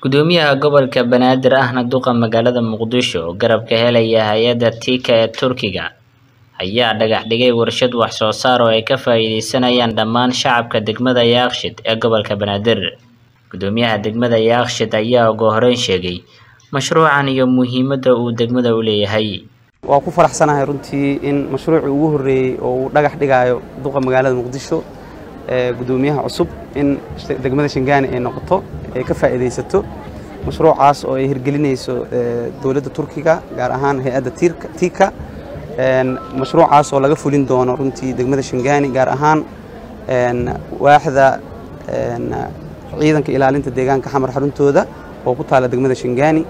Gudoomiyaha gobolka Banaadir ahna duqa magaalada Muqdisho oo garab ka helaya hay'adda Tika ee Turkiga ayaa dhagax dhigay warshad wax soo saar oo ay ka faa'iideysanayaan dhammaan shacabka degmada Yakshiid ee gobolka Banaadir. Gudoomiyaha degmada Yakshiid ayaa ugu horeyn sheegay mashruucan iyo muhiimadda uu degmada u leeyahay. waa ku faraxsanahay runtii in mashruucii ugu horreeyey oo uu dhagax dhigayo duqa magaalada muqdisho gudoomiyaha cusub in degmada shingaani ay noqoto ay ka faa'iidaysato mashruucaas oo ay hirgelinayso dowladda turkiga gaar ahaan hay'adda tika mashruucaas oo laga fulin doono runtii degmada shingaani gaar ahaan waaxda ciidanka ilaalinta deegaanka xamar xaruntooda oo ku taala degmada shingaani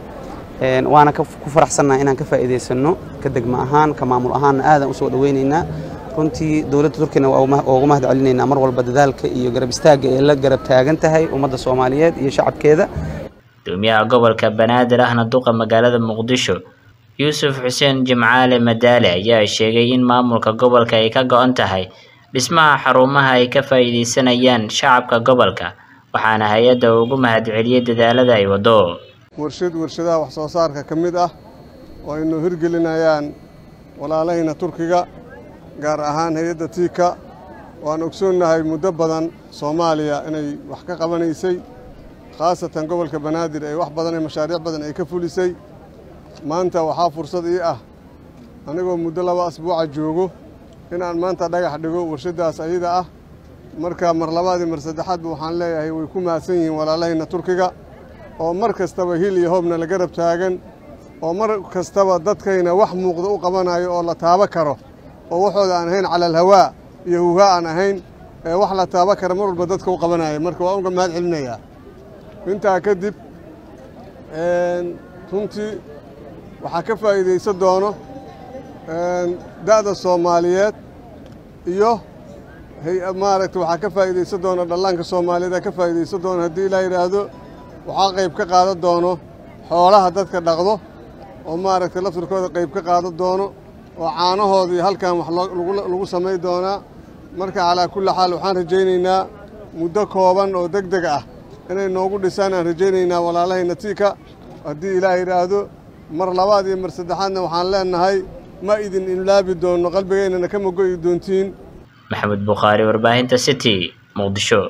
waana ku faraxsannahay inaan ka faa'iidaysano ka degma ahaan ka maamul ahaanna aadan u soo dhawaynaynaa runtii dowladda turkina waa uga mahad celinaynaa mar walba dadaalka iyo garab istaagga ee la garab taagan tahay ummadda soomaaliyeed iyo shacabkeeda Gudoomiyaha gobolka Banaadir ahna duqa magaalada Muqdisho Yuusuf Xuseen Jimcaale Madaale ayaa sheegay in maamulka gobolka ay ka go'an tahay dhismaha xarumaha ay ka faa'iideysanayaan shacabka gobolka waxaana hay'adda ugu mahadceliyay dadaalada ay wado. warshad warshadaha wax soo saarka ka mid ah oo ay noo hirgelinayaan walaalahayna turkiga gaar ahaan hay'adda tiika waan ogsoonnahay muddo badan soomaaliya inay wax ka qabanaysay khaasatan gobolka banaadir ee wax badan ee mashaariic badan ay ka fulisay. Maanta waxaa fursad ii ah anigoo muddo laba asbuuca joogo inaan maanta dhagax dhigo warshaddaas ayada ah. Marka mar labaad iyo mar saddexaadba waxaan leeyahay way ku mahadsan yihiin walaalahayna turkiga. Oo mar kastaba hil iyo hoobna la garab taagan oo mar kastaba dadkayna wax muuqda u qabanayo oo la taabo karo oo waxooda aan ahayn cala alhawaa iyo huhaa aan ahayn ee wax la taabo kara mar walba dadka u qabanaya. Marka waa uga mahad celinayaa intaa kadib runtii waxaa ka faa'iidaysan doono da'da soomaaliyeed iyo maaragta waxaa ka faa'iidaysan doona dhallaanka soomaaliyeed aa ka faa'iidaysan doona haddii ilaa yidhaahdo waxaa qayb ka qaadan doono xoolaha dadka dhaqdo oo maaragtay laftirkooda qayb ka qaadan doono oo caanahooda iyo halkan wax lagu- lagu samay doonaa. Marka calaa kulli xaal waxaan rajaynaynaa muddo kooban oo deg deg ah. Inay noogu dhisaan aan rajaynaynaa walaalahayna tiika haddii ilaah yidhaahdo mar labaad iyo mar saddexaadna waxaan leenahay ma idin ilaabi doonno qalbigeennana kama go'i doontiin. Maxamed Bukhaari warbaahinta City Muqdisho